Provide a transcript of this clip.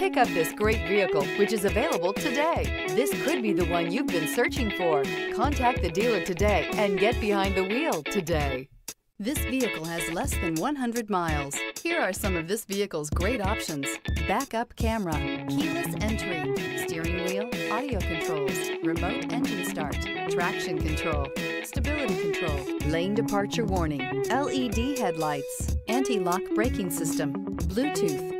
Pick up this great vehicle, which is available today. This could be the one you've been searching for. Contact the dealer today and get behind the wheel today. This vehicle has less than 100 miles. Here are some of this vehicle's great options. Backup camera, keyless entry, steering wheel, audio controls, remote engine start, traction control, stability control, lane departure warning, LED headlights, anti-lock braking system, Bluetooth.